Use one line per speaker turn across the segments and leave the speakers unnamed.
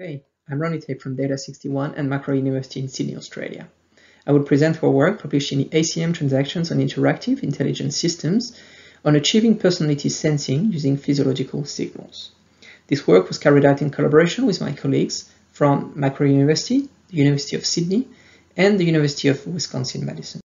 Hey, I'm Ronnie Taib from Data61 and Macquarie University in Sydney, Australia. I will present our work published in the ACM Transactions on Interactive Intelligent Systems on achieving personality sensing using physiological signals. This work was carried out in collaboration with my colleagues from Macquarie University, the University of Sydney, and the University of Wisconsin-Madison.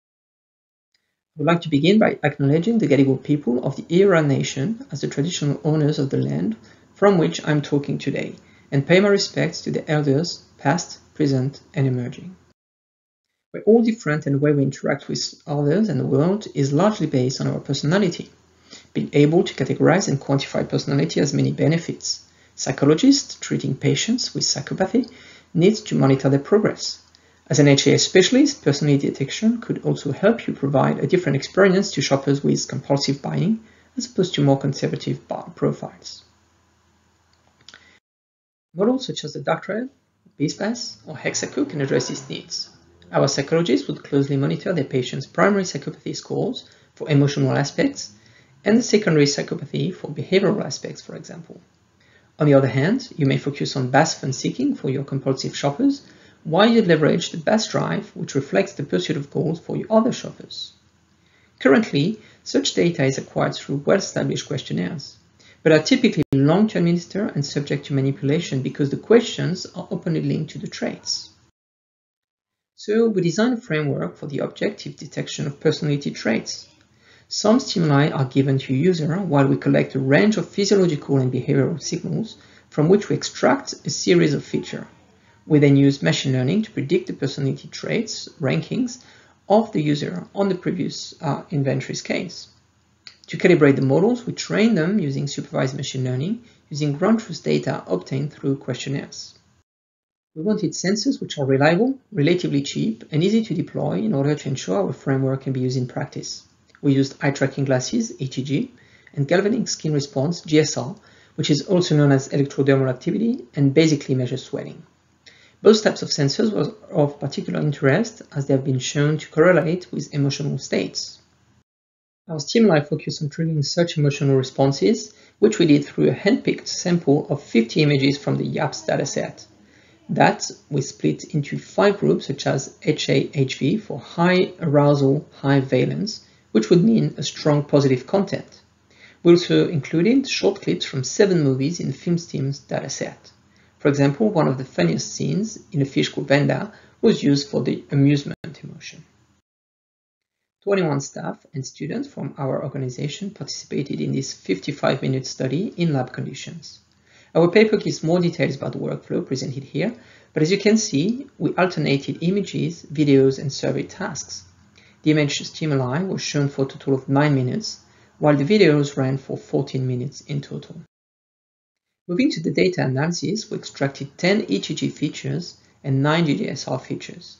I would like to begin by acknowledging the Gadigal people of the Eora Nation as the traditional owners of the land from which I'm talking today, and pay my respects to the elders, past, present, and emerging. We're all different and the way we interact with others and the world is largely based on our personality. Being able to categorize and quantify personality has many benefits. Psychologists treating patients with psychopathy need to monitor their progress. As an HAI specialist, personality detection could also help you provide a different experience to shoppers with compulsive buying as opposed to more conservative profiles. Models such as the Doctrine, BIS/BAS, or Hexaco can address these needs. Our psychologists would closely monitor their patients' primary psychopathy scores for emotional aspects and the secondary psychopathy for behavioral aspects, for example. On the other hand, you may focus on BAS fun seeking for your compulsive shoppers, while you leverage the BAS drive, which reflects the pursuit of goals for your other shoppers. Currently, such data is acquired through well-established questionnaires but are typically long to administer and subject to manipulation because the questions are openly linked to the traits. So we design a framework for the objective detection of personality traits. Some stimuli are given to a user while we collect a range of physiological and behavioral signals from which we extract a series of features. We then use machine learning to predict the personality traits rankings of the user on the previous uh, inventory scales. To calibrate the models, we train them using supervised machine learning using ground truth data obtained through questionnaires. We wanted sensors which are reliable, relatively cheap, and easy to deploy in order to ensure our framework can be used in practice. We used eye tracking glasses, ETG, and galvanic skin response, GSR, which is also known as electrodermal activity and basically measures sweating. Both types of sensors were of particular interest as they have been shown to correlate with emotional states. Our stimuli focus on triggering such emotional responses, which we did through a handpicked sample of 50 images from the IAPS dataset. That we split into five groups such as HA-HV for high arousal, high valence, which would mean a strong positive content. We also included short clips from seven movies in the FilmStim's dataset. For example, one of the funniest scenes in A Fish Called Wanda was used for the amusement emotion. 21 staff and students from our organization participated in this 55-minute study in lab conditions. Our paper gives more details about the workflow presented here, but as you can see, we alternated images, videos, and survey tasks. The image stimuli was shown for a total of 9 minutes, while the videos ran for 14 minutes in total. Moving to the data analysis, we extracted 10 ETG features and 9 GSR features.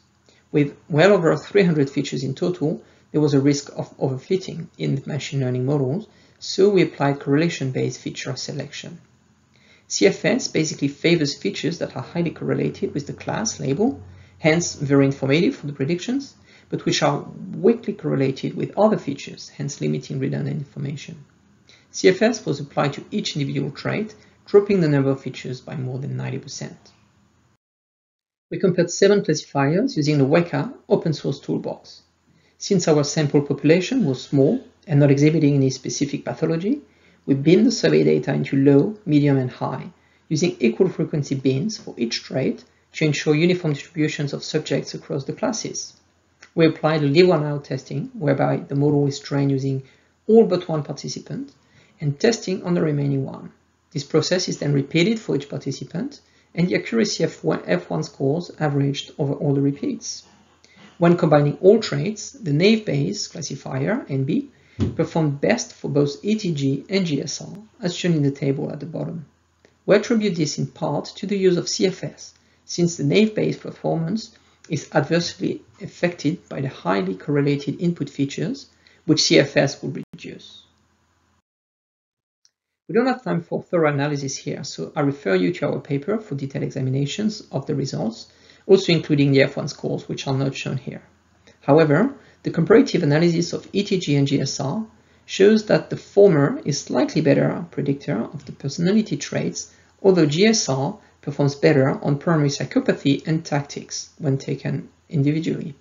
With well over 300 features in total, there was a risk of overfitting in the machine learning models, so we applied correlation-based feature selection. CFS basically favors features that are highly correlated with the class label, hence very informative for the predictions, but which are weakly correlated with other features, hence limiting redundant information. CFS was applied to each individual trait, dropping the number of features by more than 90%. We compared seven classifiers using the Weka open source toolbox. Since our sample population was small and not exhibiting any specific pathology, we binned the survey data into low, medium, and high, using equal frequency bins for each trait to ensure uniform distributions of subjects across the classes. We applied leave one out testing, whereby the model is trained using all but one participant and testing on the remaining one. This process is then repeated for each participant, and the accuracy of F1 scores averaged over all the repeats. When combining all traits, the naive Bayes classifier, NB, performed best for both ETG and GSR, as shown in the table at the bottom. We attribute this in part to the use of CFS, since the naive Bayes performance is adversely affected by the highly correlated input features, which CFS will reduce. We don't have time for thorough analysis here, so I refer you to our paper for detailed examinations of the results also including the F1 scores, which are not shown here. However, the comparative analysis of ETG and GSR shows that the former is slightly better predictor of the personality traits, although GSR performs better on primary psychopathy and tactics when taken individually.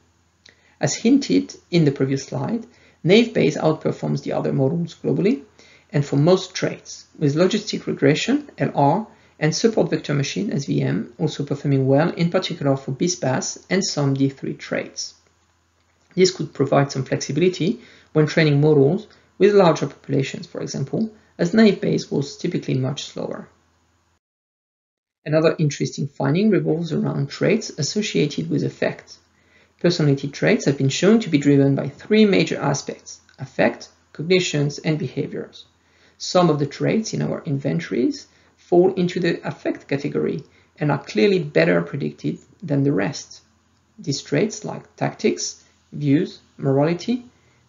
As hinted in the previous slide, Naive Bayes outperforms the other models globally and for most traits, with logistic regression, LR, and support vector machine, SVM, also performing well, in particular for BIS/BAS and some D3 traits. This could provide some flexibility when training models with larger populations, for example, as naive Bayes was typically much slower. Another interesting finding revolves around traits associated with affect. Personality traits have been shown to be driven by three major aspects, affect, cognitions, and behaviors. Some of the traits in our inventories fall into the affect category and are clearly better predicted than the rest. These traits like tactics, views, morality,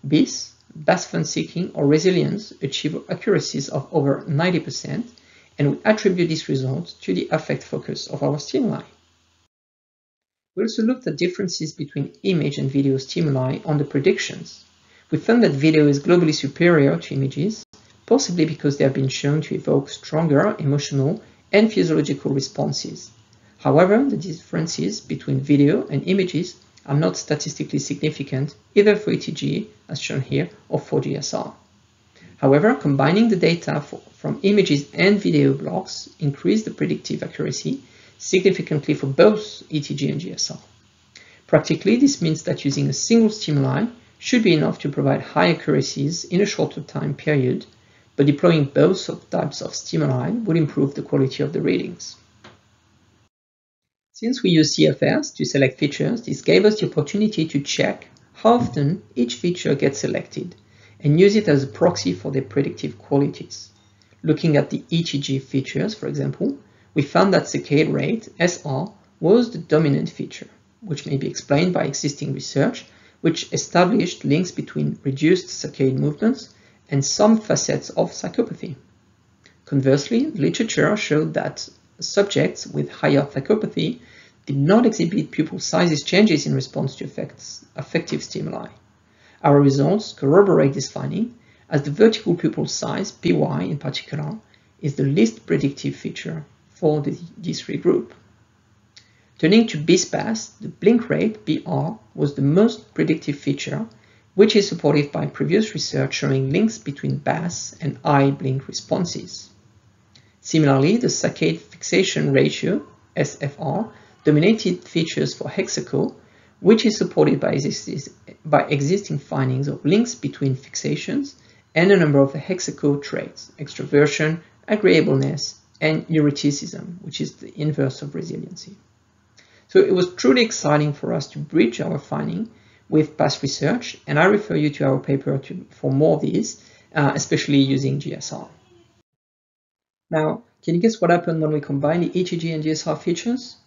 BIS, BAS fun seeking, or resilience achieve accuracies of over 90%, and we attribute this result to the affect focus of our stimuli. We also looked at differences between image and video stimuli on the predictions. We found that video is globally superior to images, possibly because they have been shown to evoke stronger emotional and physiological responses. However, the differences between video and images are not statistically significant either for ETG, as shown here, or for GSR. However, combining the data for, from images and video blocks increased the predictive accuracy significantly for both ETG and GSR. Practically, this means that using a single stimuli should be enough to provide high accuracies in a shorter time period, but deploying both types of stimuli would improve the quality of the readings. Since we use CFS to select features, this gave us the opportunity to check how often each feature gets selected and use it as a proxy for their predictive qualities. Looking at the ETG features, for example, we found that saccade rate, SR, was the dominant feature, which may be explained by existing research, which established links between reduced saccade movements and some facets of psychopathy. Conversely, literature showed that subjects with higher psychopathy did not exhibit pupil sizes changes in response to effects, affective stimuli. Our results corroborate this finding, as the vertical pupil size, PY in particular, is the least predictive feature for the D3 group. Turning to BIS/BAS, the blink rate, BR, was the most predictive feature, which is supported by previous research showing links between BAS and eye blink responses. Similarly, the saccade fixation ratio, SFR, dominated features for Hexaco, which is supported by, by existing findings of links between fixations and a number of Hexaco traits, extroversion, agreeableness, and neuroticism, which is the inverse of resiliency. So it was truly exciting for us to bridge our finding with past research, and I refer you to our paper to, for more of these, uh, especially using GSR. Now, can you guess what happened when we combined the ETG and GSR features?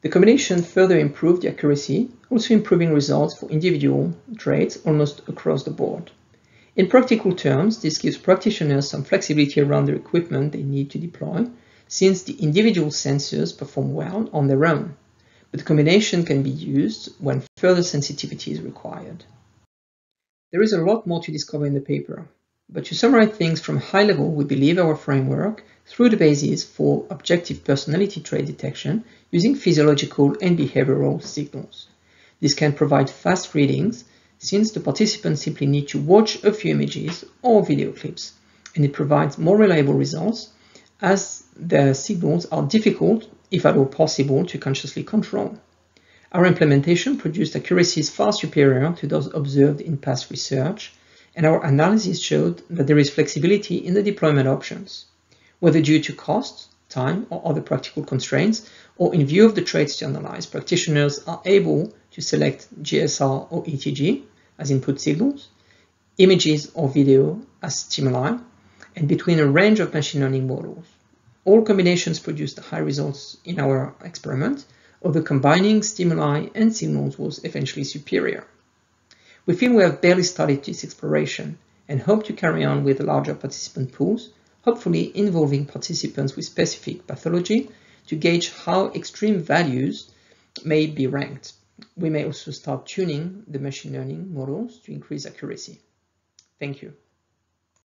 The combination further improved the accuracy, also improving results for individual traits almost across the board. In practical terms, this gives practitioners some flexibility around the equipment they need to deploy, since the individual sensors perform well on their own, but the combination can be used when further sensitivity is required. There is a lot more to discover in the paper, but to summarize things from high level, we believe our framework through the basis for objective personality trait detection using physiological and behavioral signals. This can provide fast readings since the participants simply need to watch a few images or video clips, and it provides more reliable results as the signals are difficult, if at all possible, to consciously control. Our implementation produced accuracies far superior to those observed in past research, and our analysis showed that there is flexibility in the deployment options. Whether due to cost, time, or other practical constraints, or in view of the traits to analyze, practitioners are able to select GSR or ETG as input signals, images or video as stimuli, and between a range of machine learning models. All combinations produced high results in our experiment, although combining stimuli and signals was eventually superior. We feel we have barely started this exploration and hope to carry on with larger participant pools, hopefully involving participants with specific pathology to gauge how extreme values may be ranked. We may also start tuning the machine learning models to increase accuracy. Thank you.